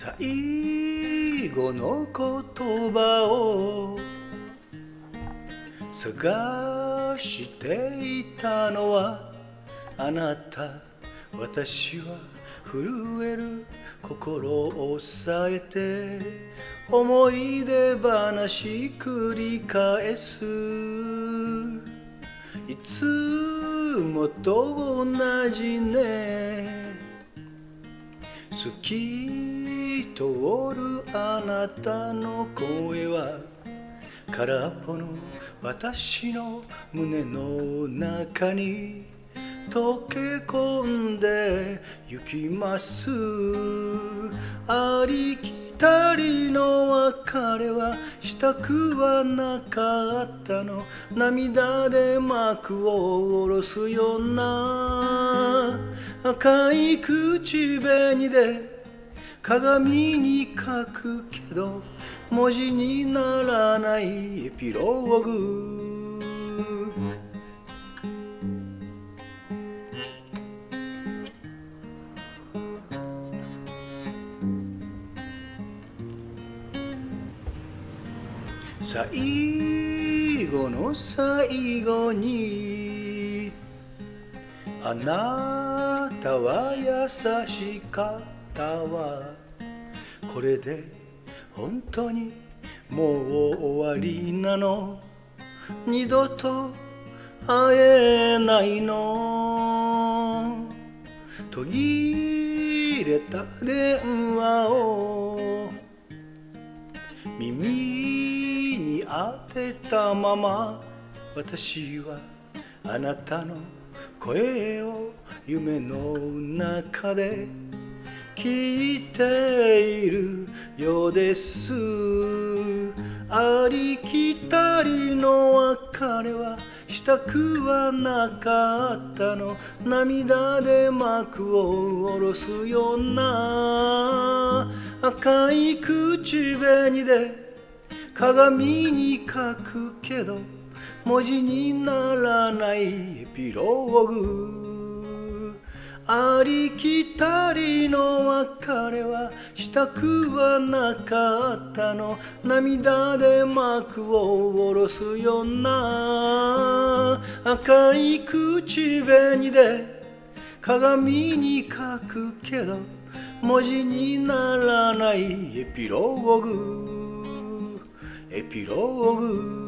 最後の言葉を探していたのはあなた私は震える心を抑えて思い出話繰り返す。いつもと同じね。透き。通るあなたの声は空っぽの私の胸の中に溶け込んでゆきます。ありきたりの別れはしたくはなかったの。涙で幕を下ろすような。赤い口紅で鏡に書くけど文字にならないピローグ。最後の最後にあなたは優しかったわこれで本当にもう終わりなの？二度と会えないの？途切れた電話を？耳に当てたまま？私はあなたの声を夢の中で聞いているようです。ありきたりの別れはしたくはなかったの。涙で幕を下ろすような。赤い口紅で。鏡に書くけど。文字にならないエピローグ。ありきたりの別れはしたくはなかったの。涙で幕を下ろすような。赤い口紅で。鏡に書くけど。文字にならない。エピローグ。エピローグ「